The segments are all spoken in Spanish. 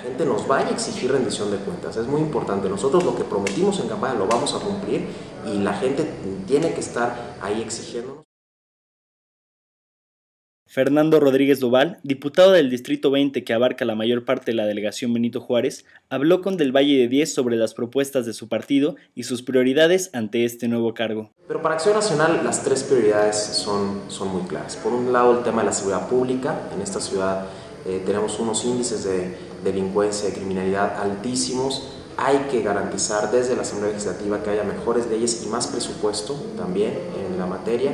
gente nos vaya a exigir rendición de cuentas. Es muy importante. Nosotros lo que prometimos en campaña lo vamos a cumplir y la gente tiene que estar ahí exigiéndonos. Fernando Rodríguez Doval, diputado del Distrito 20 que abarca la mayor parte de la delegación Benito Juárez, habló con Del Valle de 10 sobre las propuestas de su partido y sus prioridades ante este nuevo cargo. Pero para Acción Nacional las tres prioridades son, son muy claras. Por un lado el tema de la seguridad pública. En esta ciudad eh, tenemos unos índices de delincuencia y criminalidad altísimos. Hay que garantizar desde la Asamblea Legislativa que haya mejores leyes y más presupuesto también en la materia.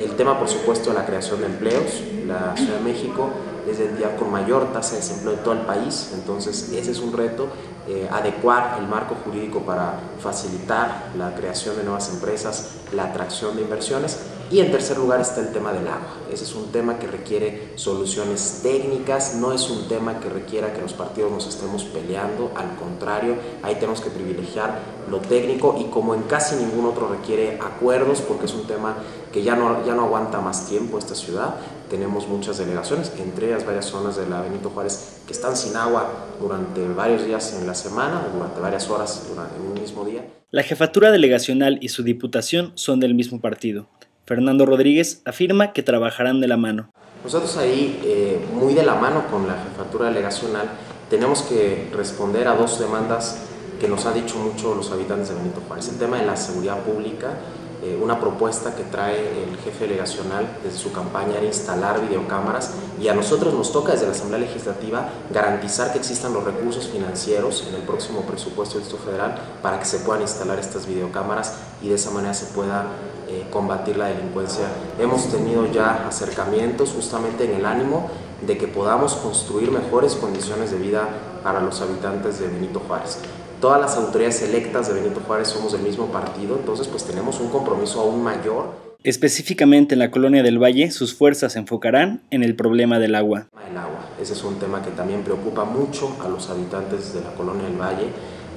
El tema, por supuesto, de la creación de empleos. La Ciudad de México es la entidad con mayor tasa de desempleo de todo el país, entonces ese es un reto, eh, adecuar el marco jurídico para facilitar la creación de nuevas empresas, la atracción de inversiones y en tercer lugar está el tema del agua. Ese es un tema que requiere soluciones técnicas, no es un tema que requiera que los partidos nos estemos peleando, al contrario, ahí tenemos que privilegiar lo técnico y como en casi ningún otro requiere acuerdos, porque es un tema que ya no, ya no aguanta más tiempo esta ciudad, tenemos muchas delegaciones, entre ellas varias zonas de la Benito Juárez que están sin agua durante varios días en la semana, durante varias horas en un mismo día. La jefatura delegacional y su diputación son del mismo partido. Fernando Rodríguez afirma que trabajarán de la mano. Nosotros ahí, eh, muy de la mano con la jefatura delegacional, tenemos que responder a dos demandas que nos han dicho mucho los habitantes de Benito Juárez. El tema de la seguridad pública, eh, una propuesta que trae el jefe delegacional desde su campaña era instalar videocámaras y a nosotros nos toca desde la Asamblea Legislativa garantizar que existan los recursos financieros en el próximo presupuesto del Estado Federal para que se puedan instalar estas videocámaras y de esa manera se pueda eh, combatir la delincuencia. Hemos tenido ya acercamientos justamente en el ánimo de que podamos construir mejores condiciones de vida para los habitantes de Benito Juárez todas las autoridades electas de Benito Juárez somos del mismo partido, entonces pues tenemos un compromiso aún mayor. Específicamente en la colonia del Valle, sus fuerzas se enfocarán en el problema del agua. El agua, ese es un tema que también preocupa mucho a los habitantes de la colonia del Valle,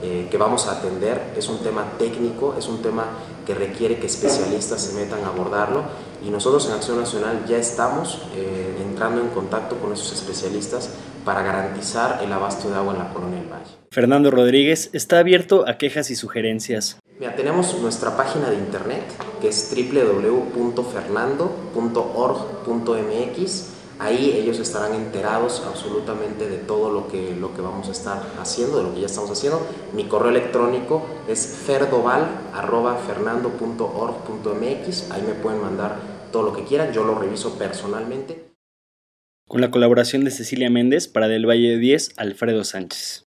eh, que vamos a atender. Es un tema técnico, es un tema que requiere que especialistas se metan a abordarlo y nosotros en Acción Nacional ya estamos eh, entrando en contacto con esos especialistas para garantizar el abasto de agua en la colonia del Valle. Fernando Rodríguez está abierto a quejas y sugerencias. Mira, tenemos nuestra página de internet que es www.fernando.org.mx. Ahí ellos estarán enterados absolutamente de todo lo que, lo que vamos a estar haciendo, de lo que ya estamos haciendo. Mi correo electrónico es ferdoval.fernando.org.mx. Ahí me pueden mandar todo lo que quieran, yo lo reviso personalmente con la colaboración de Cecilia Méndez para Del Valle de 10, Alfredo Sánchez.